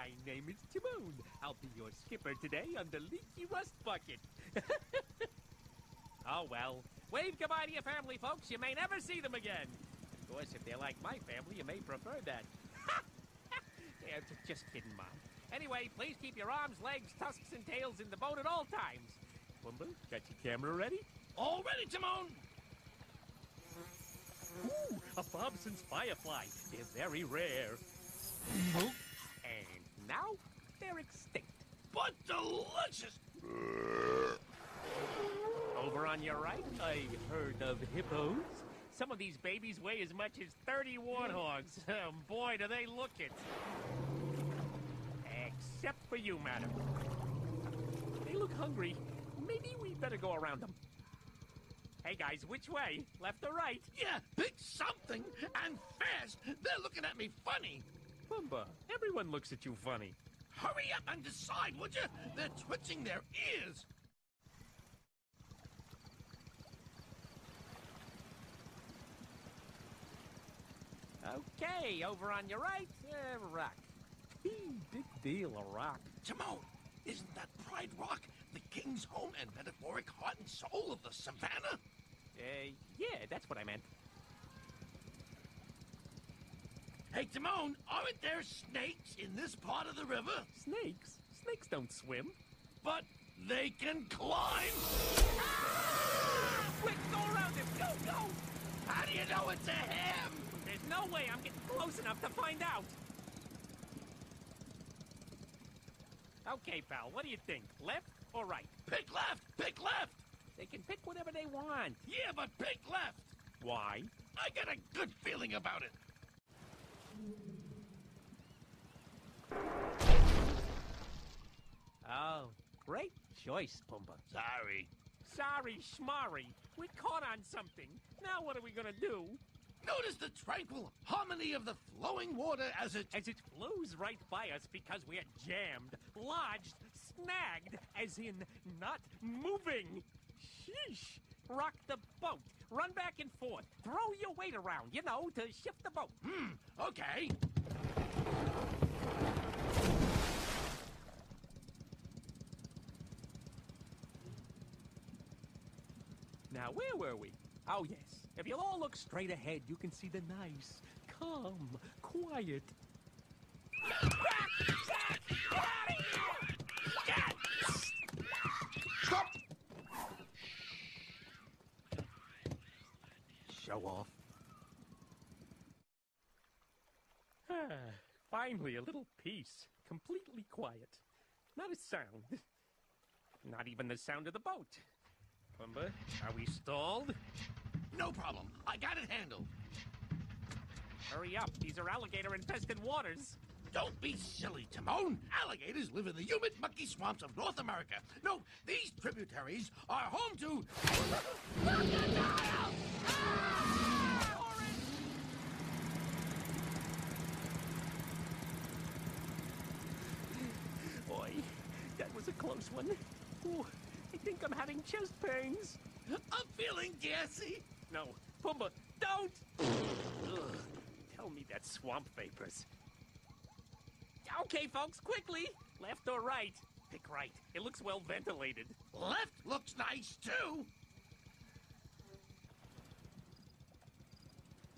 My name is Timon. I'll be your skipper today on the Leaky Rust Bucket. oh, well. Wave goodbye to your family, folks. You may never see them again. Of course, if they're like my family, you may prefer that. yeah, just kidding, Mom. Anyway, please keep your arms, legs, tusks, and tails in the boat at all times. Pumbaa, got your camera ready? All ready, Timon? Ooh, a Bobson's firefly. They're very rare. And now they're extinct. But delicious! Over on your right, I heard of hippos. Some of these babies weigh as much as 30 warthogs. Oh, um, boy, do they look it. Except for you, madam. They look hungry. Maybe we better go around them. Hey, guys, which way? Left or right? Yeah, pick something and fast. They're looking at me funny. Pumbaa, everyone looks at you funny. Hurry up and decide, would you? They're twitching their ears. Okay, over on your right, uh, rock. Big deal, a rock. Timon, isn't that Pride Rock the king's home and metaphoric heart and soul of the savannah? Uh, yeah, that's what I meant. Hey, Timon, aren't there snakes in this part of the river? Snakes? Snakes don't swim. But they can climb! Ah! Quick, go around him! Go, go! How do you know it's a him? There's no way I'm getting close enough to find out. Okay, pal, what do you think? Left or right? Pick left! Pick left! They can pick whatever they want. Yeah, but pick left! Why? I got a good feeling about it. Great choice, Pumbaa. Sorry. Sorry, Schmarry. We caught on something. Now what are we gonna do? Notice the tranquil harmony of the flowing water as it. As it flows right by us because we're jammed, lodged, snagged, as in not moving. Sheesh. Rock the boat. Run back and forth. Throw your weight around, you know, to shift the boat. Hmm, okay. Now, where were we? Oh, yes. If you'll all look straight ahead, you can see the nice, calm, quiet. Stop! Show off. Ah, Finally, a little peace. Completely quiet. Not a sound. Not even the sound of the boat. Pumbaa, are we stalled? No problem. I got it handled. Hurry up. These are alligator-infested waters. Don't be silly, Timon. Alligators live in the humid, mucky swamps of North America. No, these tributaries are home to. Boy, that was a close one. Ooh, think I'm having chest pains. I'm feeling gassy. No, Pumbaa, don't! Tell me that swamp vapors. Okay, folks, quickly! Left or right? Pick right. It looks well ventilated. Left looks nice too.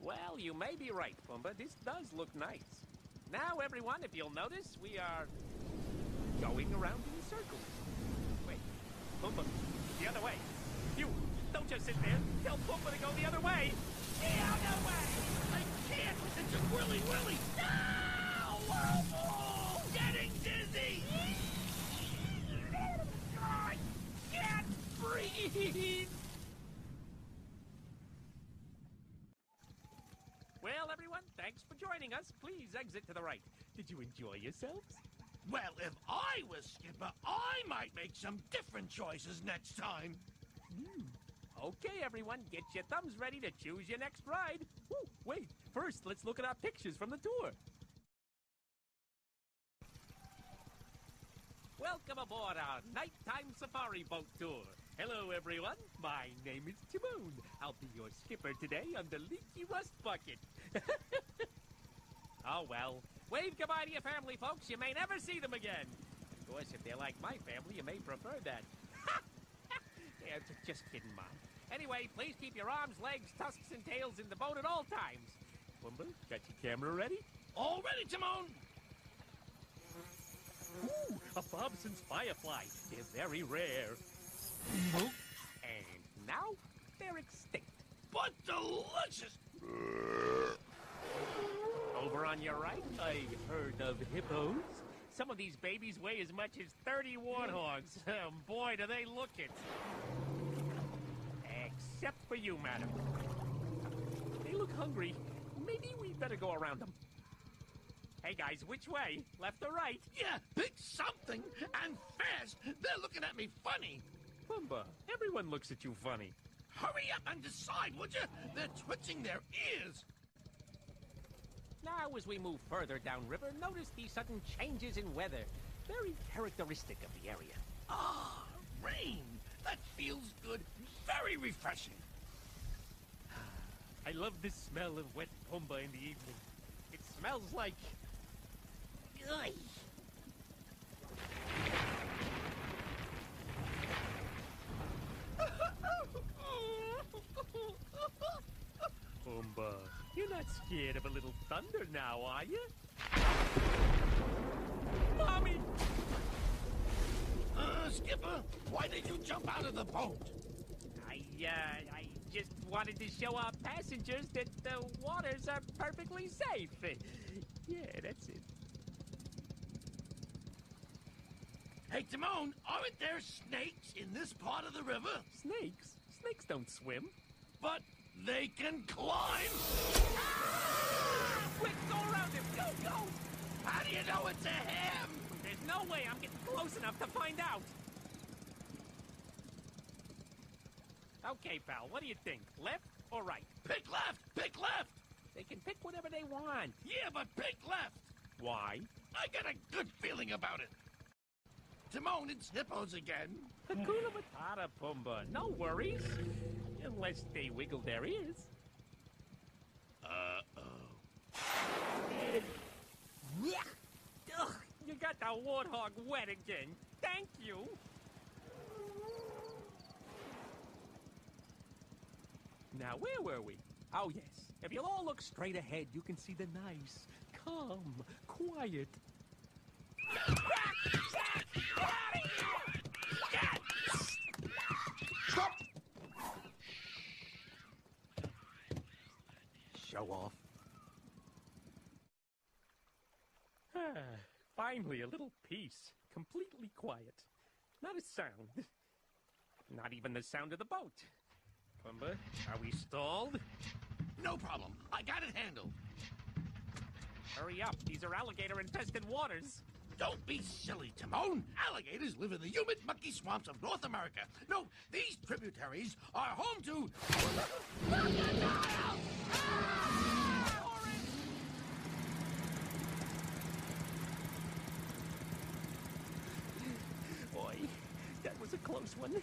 Well, you may be right, Pumbaa. This does look nice. Now, everyone, if you'll notice, we are going around in circles. Pumbaa, the other way. You, don't just sit there. Tell Pumbaa to go the other way. The other way! I can't! It's a whirly whirly! No! Whirlpool! Getting dizzy! I can't breathe! Well, everyone, thanks for joining us. Please exit to the right. Did you enjoy yourselves? Well, if I was skipper, I might make some different choices next time. Hmm. Okay, everyone, get your thumbs ready to choose your next ride. Wait, first, let's look at our pictures from the tour. Welcome aboard our nighttime safari boat tour. Hello, everyone. My name is Timon. I'll be your skipper today on the Leaky Rust Bucket. Oh, well. Wave goodbye to your family, folks. You may never see them again. Of course, if they're like my family, you may prefer that. yeah, just kidding, Mom. Anyway, please keep your arms, legs, tusks, and tails in the boat at all times. Pumbaa, got your camera ready? All ready, Timon? Ooh, a Bobson's Firefly. They're very rare. And now they're extinct. But delicious! Over on your right, I heard of hippos. Some of these babies weigh as much as 30 warthogs. Oh, um, boy, do they look it. Except for you, madam. They look hungry. Maybe we'd better go around them. Hey, guys, which way? Left or right? Yeah, pick something and fast. They're looking at me funny. Pumbaa, everyone looks at you funny. Hurry up and decide, would you? They're twitching their ears. Now, as we move further downriver, notice the sudden changes in weather. Very characteristic of the area. Ah, rain. That feels good. Very refreshing. I love the smell of wet Pumbaa in the evening. It smells like. Ugh. Pumbaa, you're not scared of a little thunder now, are you? Mommy! Uh, Skipper, why did you jump out of the boat? I, uh, I just wanted to show our passengers that the waters are perfectly safe. Yeah, that's it. Hey, Timon, aren't there snakes in this part of the river? Snakes? Snakes don't swim. But they can climb. Ah! Quick, go around him! Go, go! How do you know it's a him? There's no way I'm getting close enough to find out. Okay, pal, what do you think? Left or right? Pick left, pick left. They can pick whatever they want. Yeah, but pick left. Why? I got a good feeling about it. Timon, it's hippos again. Hakuna Matata, Pumbaa. No worries. Unless they wiggle their ears. Uh-oh. Ugh, you got the warthog wet again. Thank you. Now, where were we? Oh, yes. If you'll all look straight ahead, you can see the nice, calm, quiet. Stop! Show off. Ah, Finally, a little peace. Completely quiet. Not a sound. Not even the sound of the boat. Pumbaa, are we stalled? No problem. I got it handled. Hurry up. These are alligator-infested waters. Don't be silly, Timon. Alligators live in the humid, mucky swamps of North America. No, these tributaries are home to. Boy, that was a close one.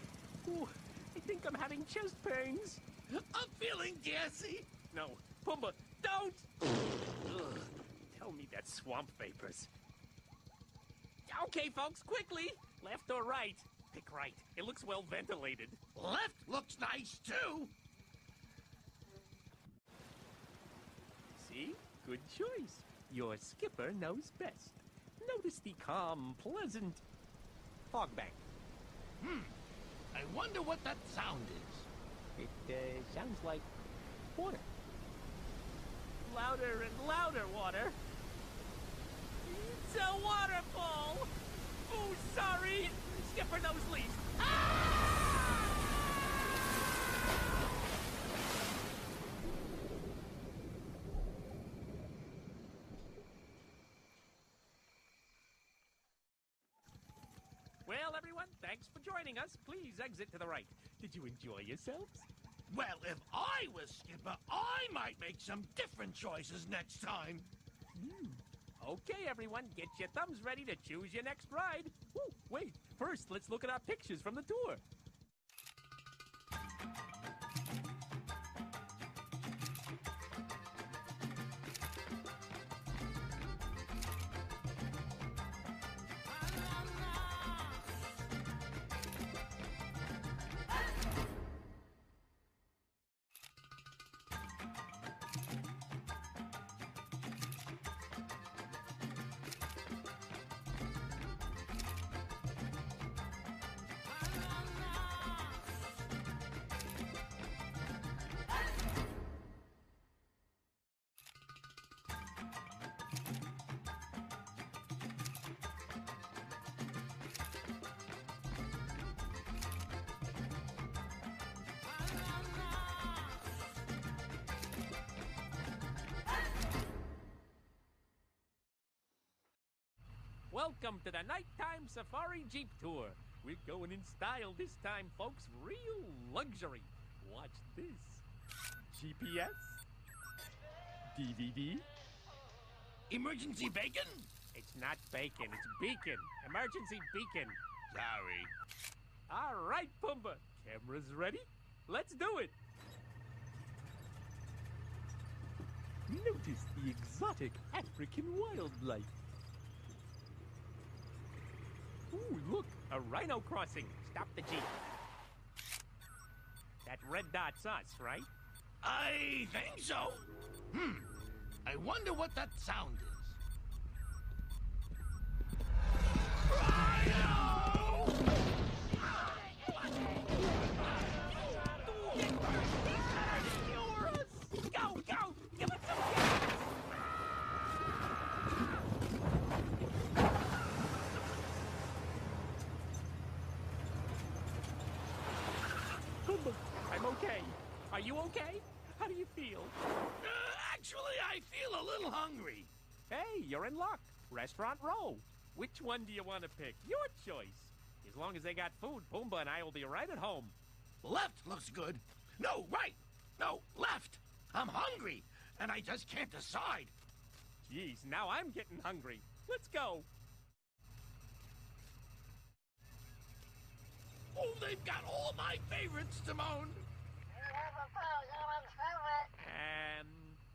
Ooh, I think I'm having chest pains. I'm feeling gassy. No, Pumbaa, don't! Ugh, tell me that swamp vapors. Okay, folks, quickly! Left or right? Pick right. It looks well ventilated. Left looks nice, too. See? Good choice. Your skipper knows best. Notice the calm, pleasant fog bank. Hmm. I wonder what that sound is. It uh, sounds like water. Louder and louder, water. It's a waterfall. Oh, sorry. Skipper knows least. Ah! Well, everyone, thanks for joining us. Please exit to the right. Did you enjoy yourselves? Well, if I was skipper, I might make some different choices next time. Hmm. Okay, everyone, get your thumbs ready to choose your next ride. Ooh, wait, first let's look at our pictures from the tour. Welcome to the Nighttime Safari Jeep Tour. We're going in style this time, folks. Real luxury. Watch this GPS, DVD. Emergency bacon? It's not bacon, it's beacon. Emergency beacon. Sorry. All right, Pumbaa. Cameras ready? Let's do it. Notice the exotic African wildlife. Ooh, look, a rhino crossing. Stop the jeep. That red dot's us, right? I think so. Hmm. I wonder what that sound is. Rhino! Go, go! Give it some gas! Pumbaa, I'm okay. Are you okay? How do you feel? Uh, actually, I feel a little hungry. Hey, you're in luck. Restaurant Row. Which one do you want to pick? Your choice. As long as they got food, Pumbaa and I will be right at home. Left looks good. No, right. No, left. I'm hungry, and I just can't decide. Jeez, now I'm getting hungry. Let's go. Oh, they've got all my favorites, Timon. Um,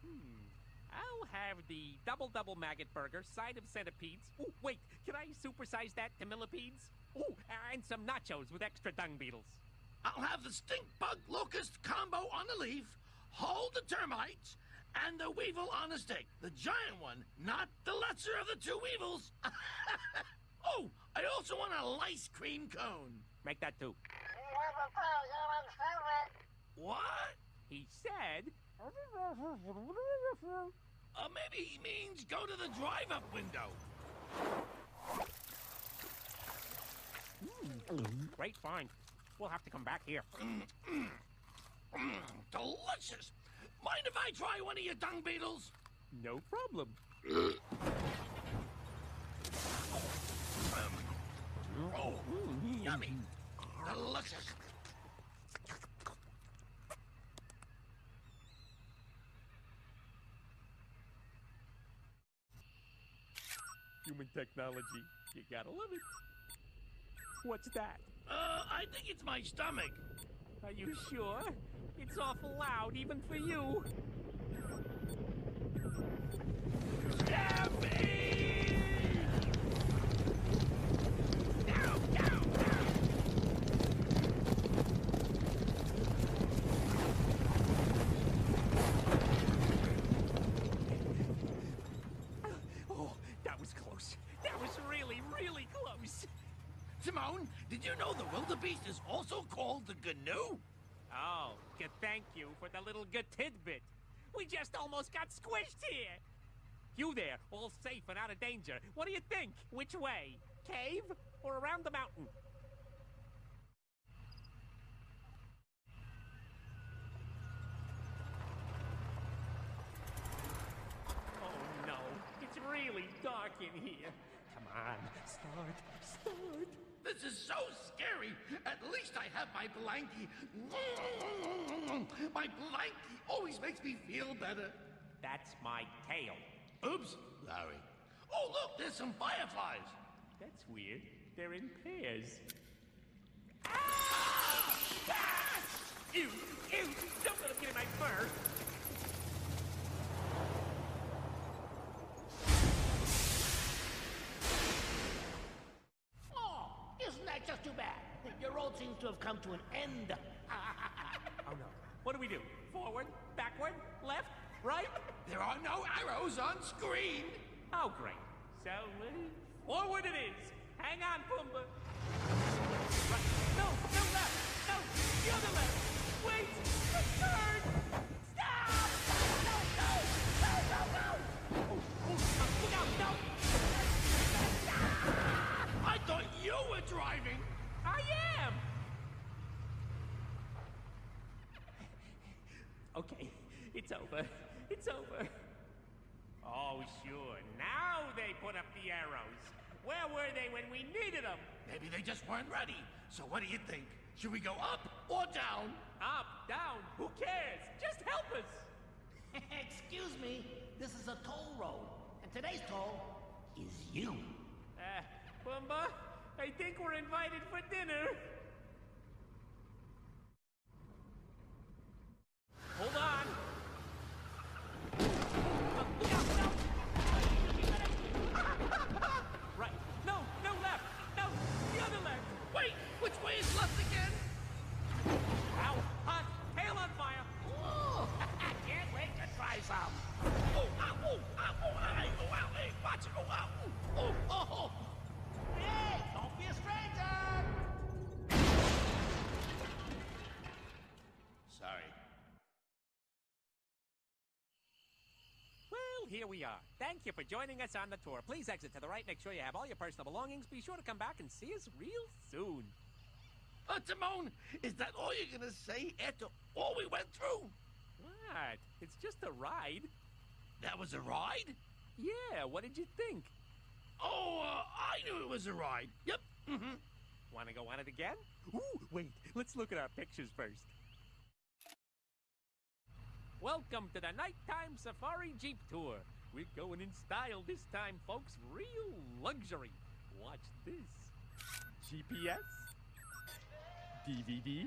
hmm. I'll have the double double maggot burger, side of centipedes. Oh, wait, can I supersize that to millipedes? Oh, and some nachos with extra dung beetles. I'll have the stink bug locust combo on the leaf, hold the termites, and the weevil on a stick. The giant one, not the lesser of the two weevils. oh, I also want a lice cream cone. Make that two. What? He said. Uh, maybe he means go to the drive-up window. Great find. We'll have to come back here. Mm, delicious. Mind if I try one of your dung beetles? No problem. Oh, yummy. Delicious. Technology. You gotta love it. What's that? Uh, I think it's my stomach. Are you sure? It's awful loud, even for you. Did you know the wildebeest is also called the gnu? Oh, thank you for the little good tidbit. We just almost got squished here. You there, all safe and out of danger. What do you think? Which way? Cave or around the mountain? Oh no, it's really dark in here. Come on, start, start. This is so scary. At least I have my blankie. My blankie always makes me feel better. That's my tail. Oops, Larry. Oh, look, there's some fireflies. That's weird. They're in pairs. To have come to an end. Oh no. What do we do? Forward? Backward? Left? Right? There are no arrows on screen. Oh, great. So, uh, forward it is. Hang on, Pumbaa. Right. No, no left. No, the other left. Wait. Return. Okay, it's over. It's over. Oh, sure. Now they put up the arrows. Where were they when we needed them? Maybe they just weren't ready. So what do you think? Should we go up or down? Up, down, who cares? Just help us. Excuse me, this is a toll road, and today's toll is you. Uh, Pumbaa, I think we're invited for dinner. Hold on. Right. No, no left. No, the other left. Wait, which way is left again? Ow, hot, tail on fire. Ooh, can't wait to try some. Oh, ow, oh, ow, oh, hey, oh, ow, hey, watch it, oh, ow, oh, oh, oh. Hey, don't be a stranger. Sorry. Well, here we are. Thank you for joining us on the tour. Please exit to the right. Make sure you have all your personal belongings. Be sure to come back and see us real soon. Uh, Timon, is that all you're gonna say after all we went through? What? It's just a ride. That was a ride? Yeah, what did you think? Oh, uh, I knew it was a ride. Yep. Mm-hmm. Want to go on it again? Ooh, wait, let's look at our pictures first. Welcome to the Nighttime Safari Jeep Tour. We're going in style this time, folks. Real luxury. Watch this GPS, DVD.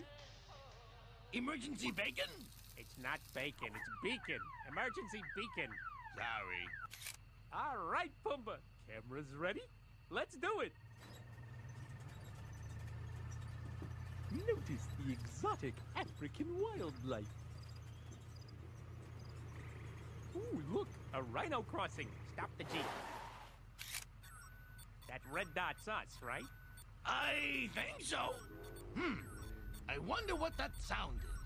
Emergency bacon? It's not bacon, it's beacon. Emergency beacon. Sorry. All right, Pumbaa. Cameras ready? Let's do it. Notice the exotic African wildlife. Ooh, look, a rhino crossing. Stop the jeep. That red dot's us, right? I think so. Hmm. I wonder what that sound is.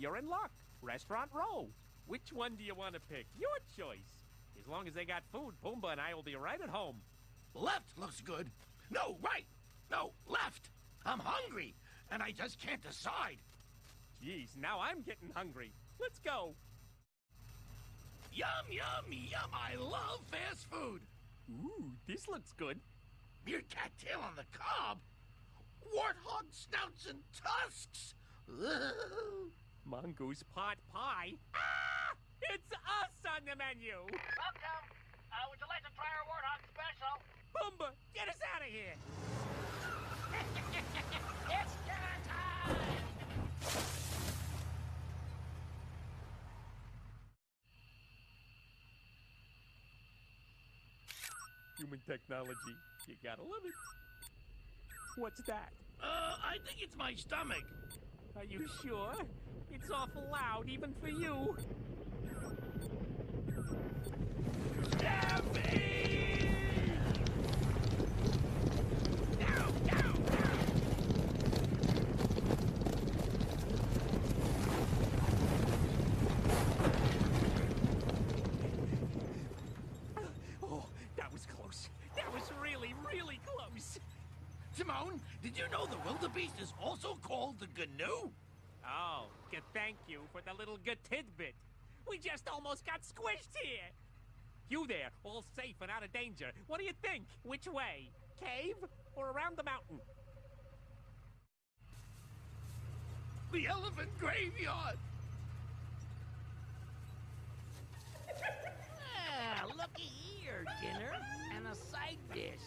You're in luck. Restaurant Row. Which one do you want to pick? Your choice. As long as they got food, Pumbaa and I will be right at home. Left looks good. No, right. No, left. I'm hungry, and I just can't decide. Jeez, now I'm getting hungry. Let's go. Yum, yum, yum. I love fast food. Ooh, this looks good. Meerkat tail on the cob. Warthog snouts and tusks. Ugh. Mongoose pot pie. Ah! It's us on the menu. Welcome. Uh, would you like to try our Warthog special? Pumbaa, get us out of here. It's dinner time. Human technology. You gotta love it. What's that? Uh, I think it's my stomach. Are you sure? It's awful loud, even for you. Daffy! Down, down, down. Oh, that was close. That was really, really close. Timon, did you know the wildebeest is also called the gnu? Oh, good thank you for the little good tidbit. We just almost got squished here. You there, all safe and out of danger. What do you think? Which way? Cave or around the mountain? The elephant graveyard. Ah, looky here, dinner and a side dish.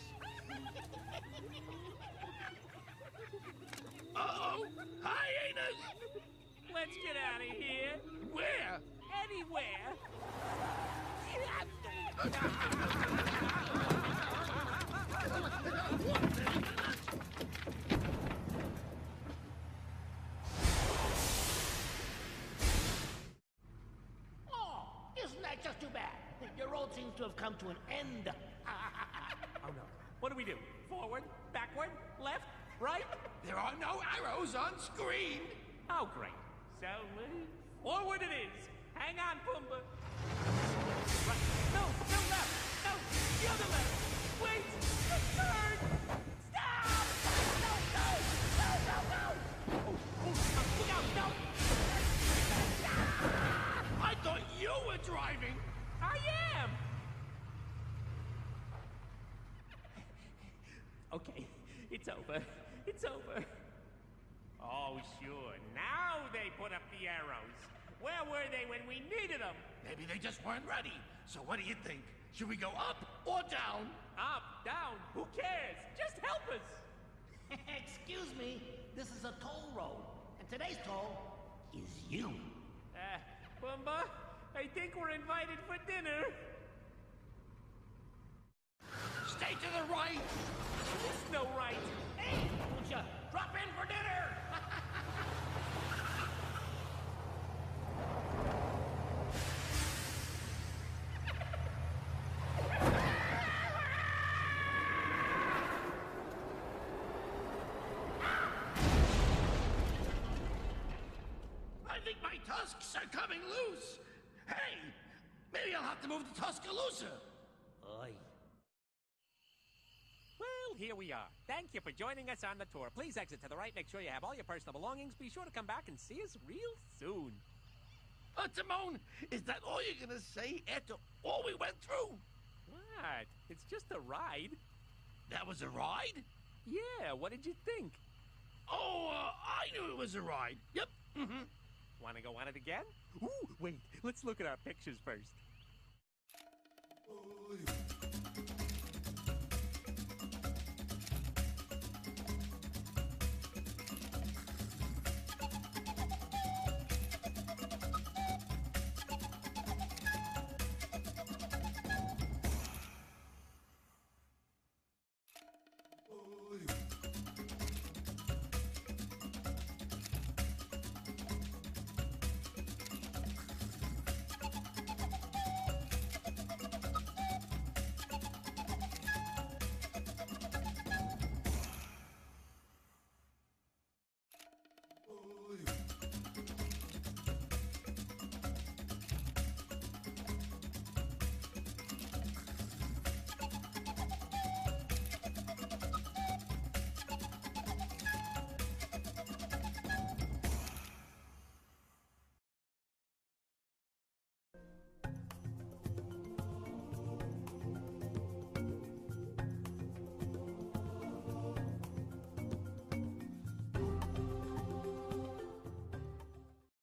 Uh-oh! Hyenas! Let's get out of here. Where? Anywhere. oh, isn't that just too bad? Your road seems to have come to an end. oh no. What do we do? Forward, backward, left, right? There are no arrows on screen. Oh, great. So, uh, forward it is. Hang on, Pumbaa. Right. No, no left. No, the other left. Wait, the third. Stop! No, no, no, no, no. Oh, oh, look out, no. I thought you were driving. I am. Okay, it's over. It's over. Oh, sure. Now they put up the arrows. Where were they when we needed them? Maybe they just weren't ready. So what do you think? Should we go up or down? Up, down, who cares? Just help us. Excuse me, this is a toll road, and today's toll is you. Uh, Pumbaa, I think we're invited for dinner. Stay to the right. There's no right. Hey, won't you drop in for dinner? I think my tusks are coming loose. Hey, maybe I'll have to move to Tuscaloosa. Oi. Well, here we are. Thank you for joining us on the tour. Please exit to the right. Make sure you have all your personal belongings. Be sure to come back and see us real soon. Uh, Timon, is that all you're gonna say after all we went through? What? It's just a ride. That was a ride? Yeah, what did you think? Oh, uh, I knew it was a ride. Yep. Mm-hmm. Want to go on it again? Ooh, wait, let's look at our pictures first.